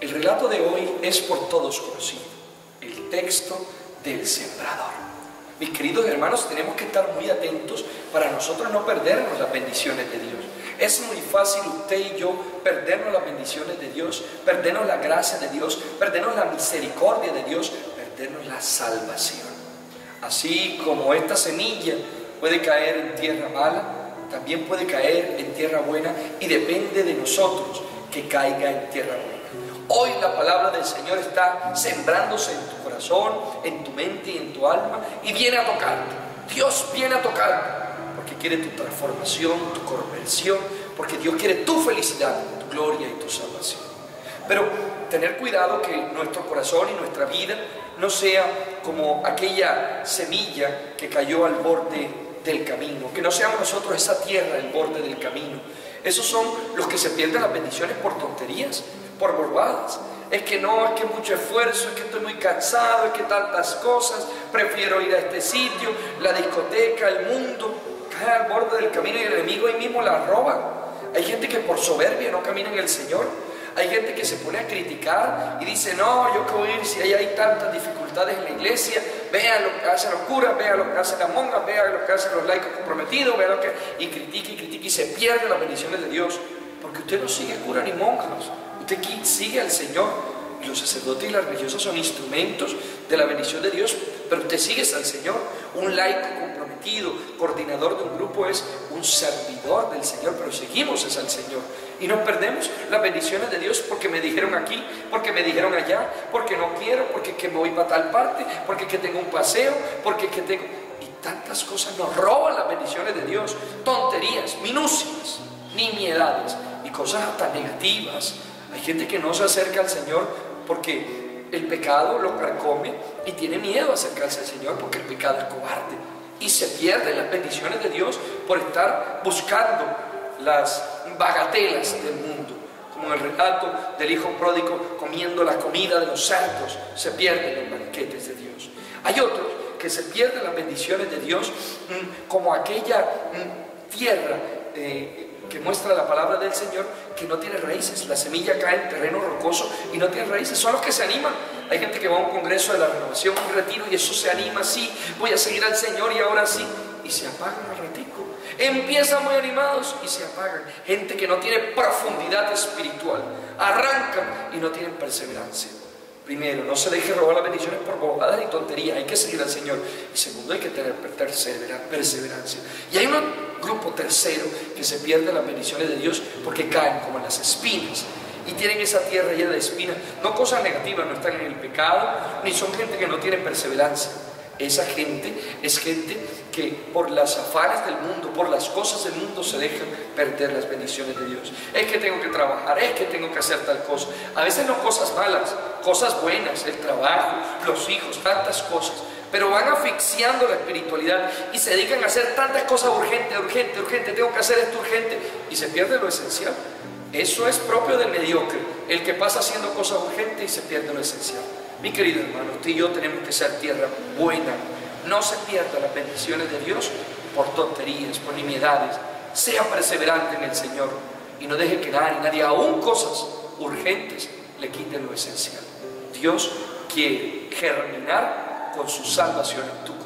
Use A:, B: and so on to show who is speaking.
A: El relato de hoy es por todos conocido, el texto del sembrador. Mis queridos hermanos, tenemos que estar muy atentos para nosotros no perdernos las bendiciones de Dios. Es muy fácil usted y yo perdernos las bendiciones de Dios, perdernos la gracia de Dios, perdernos la misericordia de Dios, perdernos la salvación. Así como esta semilla puede caer en tierra mala, también puede caer en tierra buena y depende de nosotros que caiga en tierra buena. Hoy la palabra del Señor está sembrándose en tu corazón, en tu mente y en tu alma y viene a tocarte. Dios viene a tocarte porque quiere tu transformación, tu conversión, porque Dios quiere tu felicidad, tu gloria y tu salvación. Pero tener cuidado que nuestro corazón y nuestra vida no sea como aquella semilla que cayó al borde del camino, que no seamos nosotros esa tierra, el borde del camino. Esos son los que se pierden las bendiciones por tonterías, por borbadas. Es que no, es que mucho esfuerzo, es que estoy muy cansado, es que tantas cosas, prefiero ir a este sitio, la discoteca, el mundo, cae al borde del camino y el enemigo ahí mismo la roba. Hay gente que por soberbia no camina en el Señor. Hay gente que se pone a criticar y dice, no, yo quiero ir si hay tantas dificultades en la iglesia, vea lo que hacen los curas, vea lo que hacen las monjas, vea lo que hacen los laicos comprometidos, vea lo que... Y critique y critique y se pierde las bendiciones de Dios, porque usted no sigue cura ni monjas, usted sigue al Señor. Los sacerdotes y las religiosas son instrumentos de la bendición de Dios, pero usted sigue al Señor. Un laico comprometido, coordinador de un grupo, es un servidor del Señor, pero seguimos es al Señor. Y nos perdemos las bendiciones de Dios porque me dijeron aquí, porque me dijeron allá, porque no quiero, porque que me voy para tal parte, porque que tengo un paseo, porque que tengo... Y tantas cosas nos roban las bendiciones de Dios. Tonterías, minucias, nimiedades y cosas hasta negativas. Hay gente que no se acerca al Señor porque el pecado lo carcome y tiene miedo a acercarse al Señor porque el pecado es cobarde. Y se pierde las bendiciones de Dios por estar buscando las bagatelas del mundo, como el relato del hijo pródigo comiendo la comida de los santos, se pierden los banquetes de Dios. Hay otros que se pierden las bendiciones de Dios mm, como aquella mm, tierra eh, que muestra la palabra del Señor que no tiene raíces. La semilla cae en terreno rocoso y no tiene raíces. Son los que se animan. Hay gente que va a un congreso de la renovación, un retiro y eso se anima así. Voy a seguir al Señor y ahora sí. Y se apagan al ratico. Empiezan muy animados y se apagan. Gente que no tiene profundidad espiritual. Arrancan y no tienen perseverancia. Primero, no se deje robar las bendiciones por bobadas y tonterías. Hay que seguir al Señor. Y segundo, hay que tener perseverancia. Y hay un grupo tercero que se pierde las bendiciones de Dios porque caen como en las espinas y tienen esa tierra llena de espinas. No cosas negativas, no están en el pecado, ni son gente que no tiene perseverancia. Esa gente es gente que por las afanes del mundo, por las cosas del mundo se dejan perder las bendiciones de Dios. Es que tengo que trabajar, es que tengo que hacer tal cosa. A veces no cosas malas, cosas buenas, el trabajo, los hijos, tantas cosas. Pero van asfixiando la espiritualidad y se dedican a hacer tantas cosas urgentes, urgente, urgente, tengo que hacer esto urgente y se pierde lo esencial. Eso es propio del mediocre, el que pasa haciendo cosas urgentes y se pierde lo esencial. Mi querido hermano, usted y yo tenemos que ser tierra buena. No se pierda las bendiciones de Dios por tonterías, por nimiedades. Sea perseverante en el Señor y no deje que nadie, nadie, aún cosas urgentes, le quiten lo esencial. Dios quiere germinar con su salvación en tu